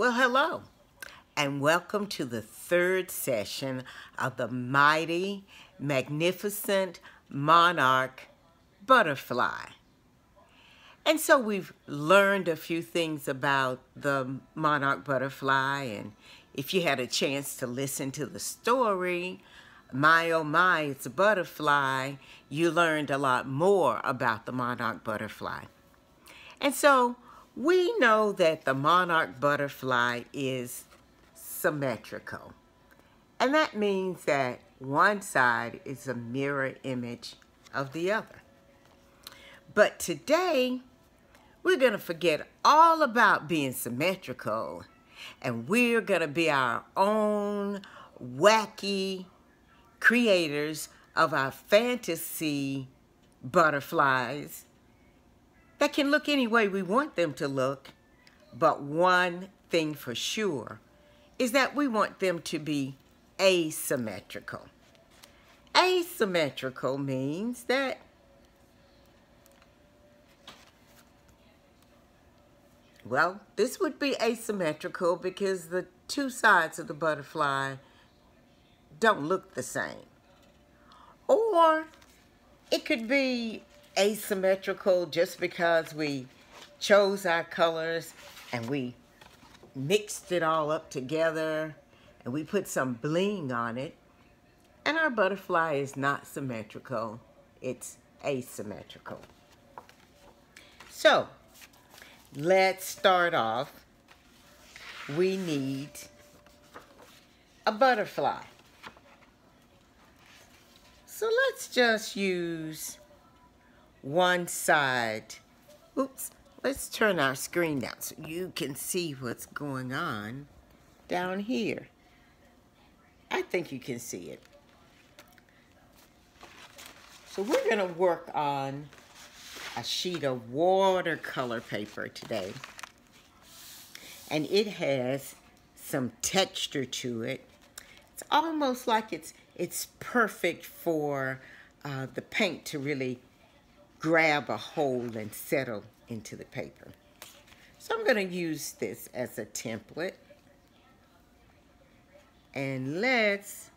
Well, hello, and welcome to the third session of the mighty, magnificent monarch butterfly. And so we've learned a few things about the monarch butterfly, and if you had a chance to listen to the story, my oh my, it's a butterfly, you learned a lot more about the monarch butterfly. And so we know that the monarch butterfly is symmetrical. And that means that one side is a mirror image of the other. But today, we're going to forget all about being symmetrical and we're going to be our own wacky creators of our fantasy butterflies that can look any way we want them to look. But one thing for sure is that we want them to be asymmetrical. Asymmetrical means that Well, this would be asymmetrical because the two sides of the butterfly don't look the same. Or it could be asymmetrical just because we chose our colors and we mixed it all up together and we put some bling on it. And our butterfly is not symmetrical it's asymmetrical. So let's start off. We need a butterfly. So let's just use one side. Oops, let's turn our screen down so you can see what's going on down here. I think you can see it. So we're gonna work on a sheet of watercolor paper today. And it has some texture to it. It's almost like it's, it's perfect for uh, the paint to really grab a hold and settle into the paper. So I'm going to use this as a template. And let's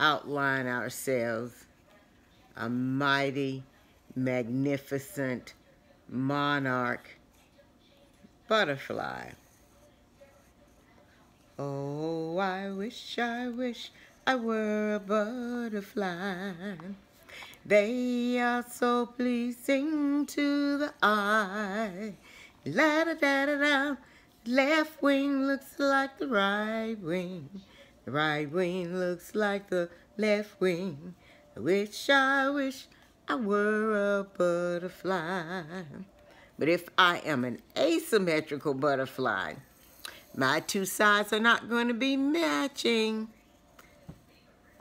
outline ourselves a mighty, magnificent monarch butterfly. Oh, I wish, I wish I were a butterfly. They are so pleasing to the eye. La da da da da. Left wing looks like the right wing. The right wing looks like the left wing. I wish, I wish I were a butterfly. But if I am an asymmetrical butterfly, my two sides are not going to be matching.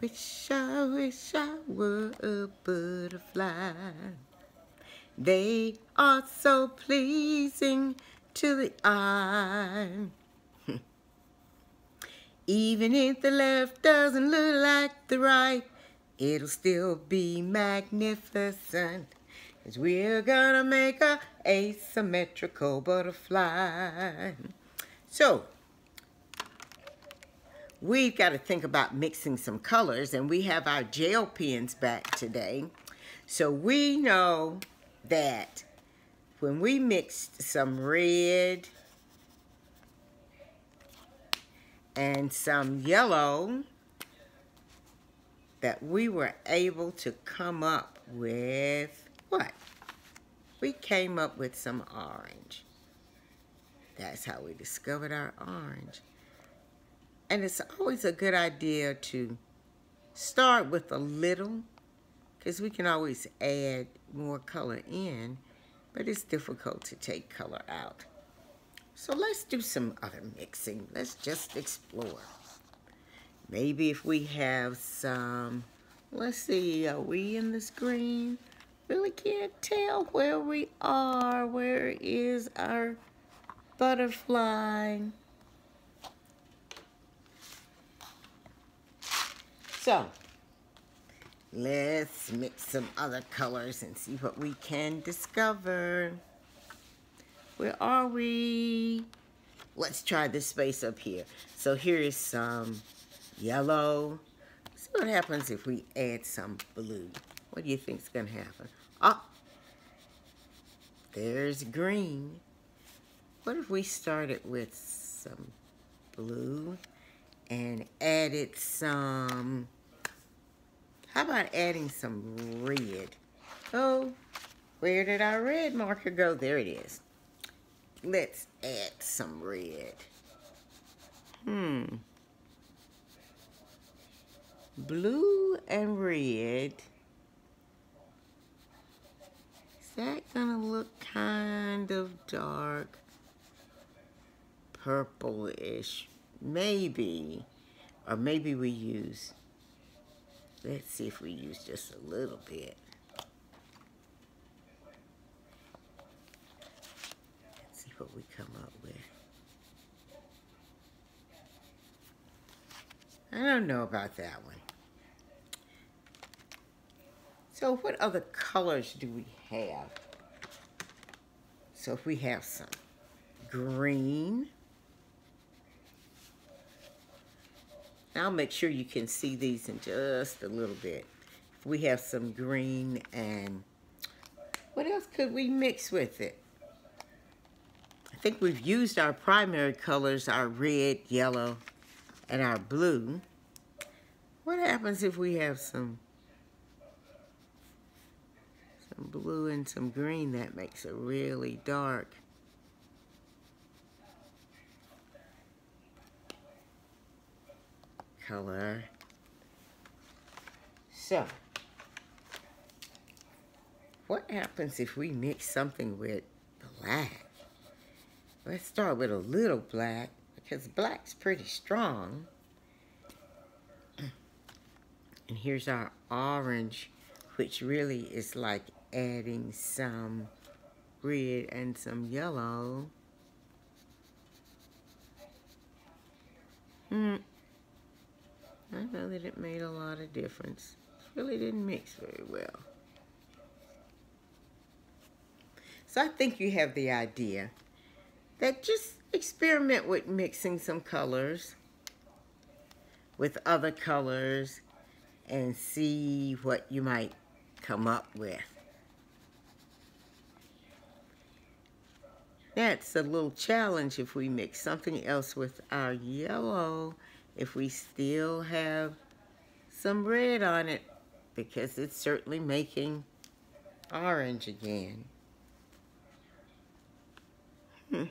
Wish I wish I were a butterfly. They are so pleasing to the eye. Even if the left doesn't look like the right, it'll still be magnificent. Cause we're gonna make a asymmetrical butterfly. So, we've got to think about mixing some colors and we have our gel pens back today. So we know that when we mixed some red and some yellow that we were able to come up with what? We came up with some orange. That's how we discovered our orange. And it's always a good idea to start with a little because we can always add more color in, but it's difficult to take color out. So let's do some other mixing. Let's just explore. Maybe if we have some, let's see, are we in the screen? Really can't tell where we are. Where is our butterfly? So, let's mix some other colors and see what we can discover. Where are we? let's try this space up here. So here is some yellow. See what happens if we add some blue. What do you think is going to happen? Oh, there's green. What if we started with some blue and added some, how about adding some red? Oh, where did our red marker go? There it is. Let's add some red. Hmm. Blue and red. Is that gonna look kind of dark? Purplish. Maybe. Or maybe we use, let's see if we use just a little bit. See what we come up with. I don't know about that one. So what other colors do we have? So if we have some green. I'll make sure you can see these in just a little bit. We have some green and what else could we mix with it? I think we've used our primary colors, our red, yellow, and our blue. What happens if we have some some blue and some green? That makes a really dark. Color. So, what happens if we mix something with black? Let's start with a little black because black's pretty strong. And here's our orange, which really is like adding some red and some yellow. Hmm. I know that it made a lot of difference. It really didn't mix very well. So I think you have the idea that just experiment with mixing some colors with other colors and see what you might come up with. That's a little challenge if we mix something else with our yellow, if we still have some red on it, because it's certainly making orange again. Hmm.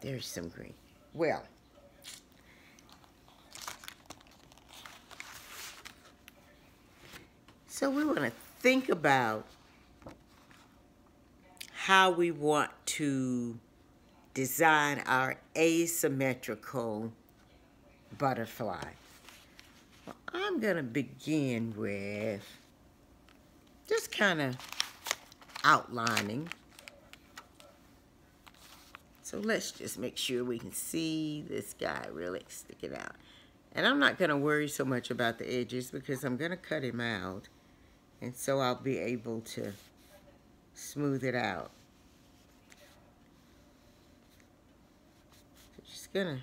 There's some green. Well, so we want to think about how we want to design our asymmetrical butterfly. Well, I'm going to begin with just kind of outlining so let's just make sure we can see this guy really sticking out. And I'm not going to worry so much about the edges because I'm going to cut him out. And so I'll be able to smooth it out. So just going to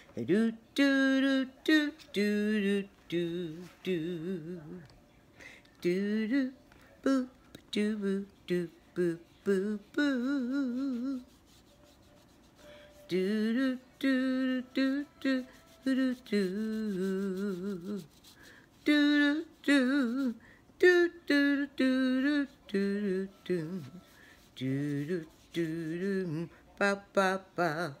do do do do do do do do do boo do boo do boo boo boo do do do do do do do do do do do do do do do do do ba ba ba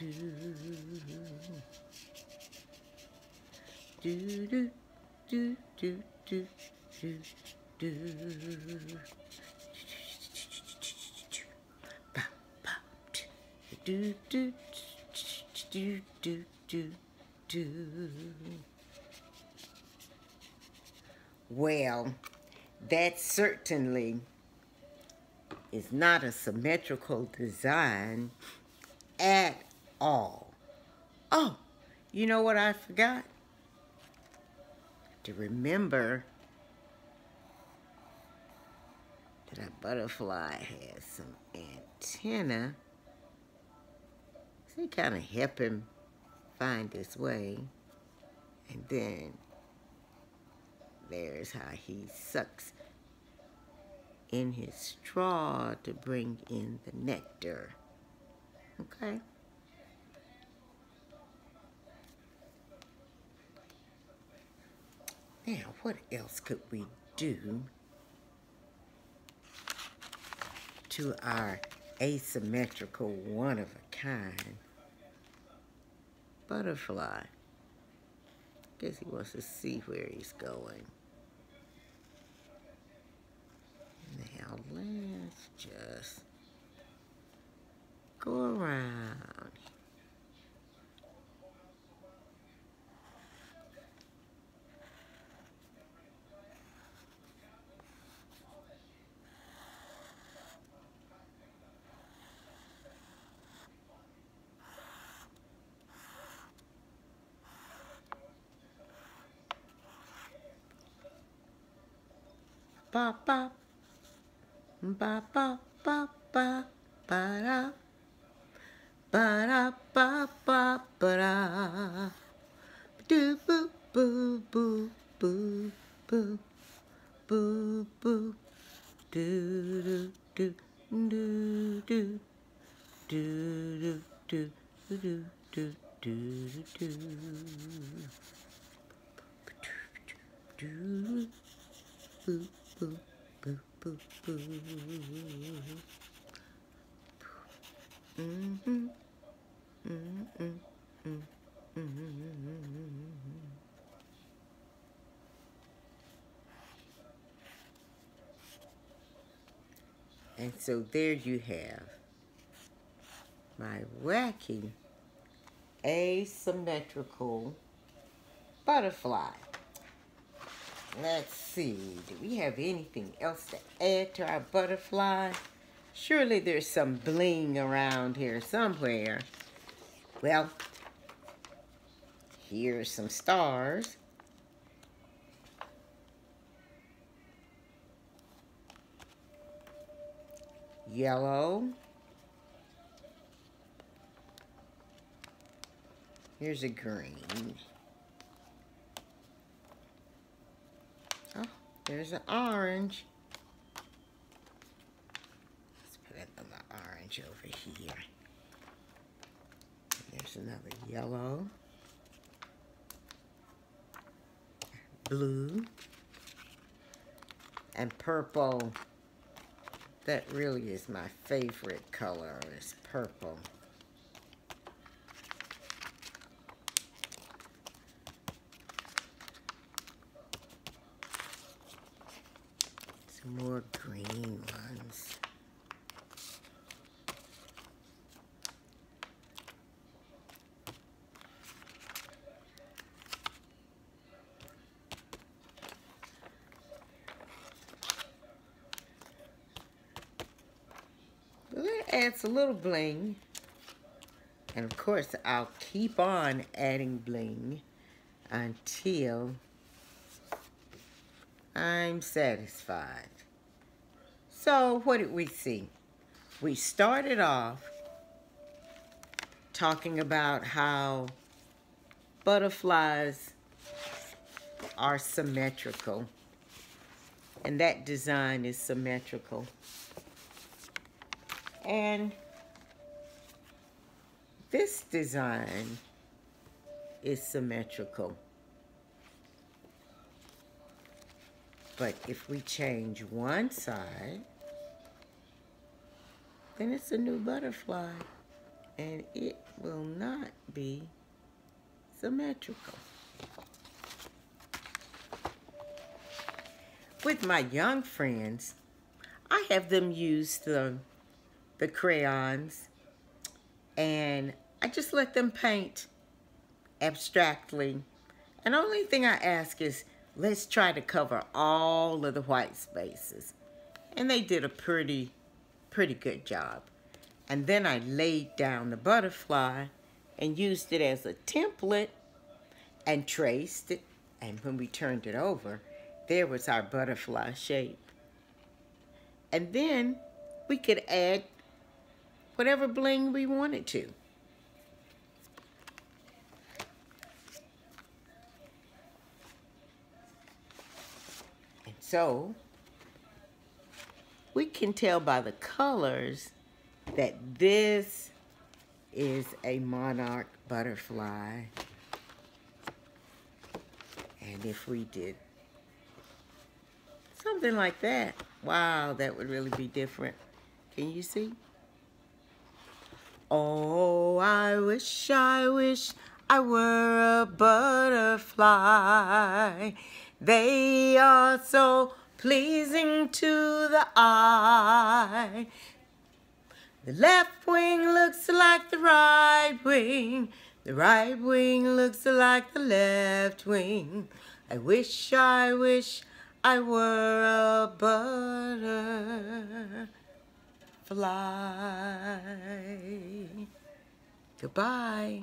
do do do do do do do do do do do well that certainly is not a symmetrical design at all oh you know what I forgot to remember that a butterfly has some antenna so kind of help him find his way. And then there's how he sucks in his straw to bring in the nectar. Okay? Now, what else could we do to our asymmetrical one-of-a-kind butterfly. Guess he wants to see where he's going. Now let's just go around. Ba ba ba ba ba ba ba da ba da ba ba ba da do boo boo boo boo boo boo boo do do do do do do do do do do do do do do And so there you have my wacky asymmetrical butterfly. Let's see, do we have anything else to add to our butterfly? Surely there's some bling around here somewhere. Well, here's some stars. Yellow. Here's a green. Oh, there's an orange. Let's put the orange over here. There's another yellow. Blue. And purple. That really is my favorite color, is purple. More green ones. That adds a little bling. And of course, I'll keep on adding bling until I'm satisfied. So what did we see? We started off talking about how butterflies are symmetrical. And that design is symmetrical. And this design is symmetrical. But if we change one side, then it's a new butterfly. And it will not be symmetrical. With my young friends, I have them use the, the crayons and I just let them paint abstractly. And the only thing I ask is, let's try to cover all of the white spaces. And they did a pretty, pretty good job. And then I laid down the butterfly and used it as a template and traced it. And when we turned it over, there was our butterfly shape. And then we could add whatever bling we wanted to. And so, we can tell by the colors that this is a monarch butterfly. And if we did something like that, wow, that would really be different. Can you see? Oh, I wish, I wish I were a butterfly. They are so pleasing to the eye. The left wing looks like the right wing. The right wing looks like the left wing. I wish, I wish I were a butterfly. Goodbye.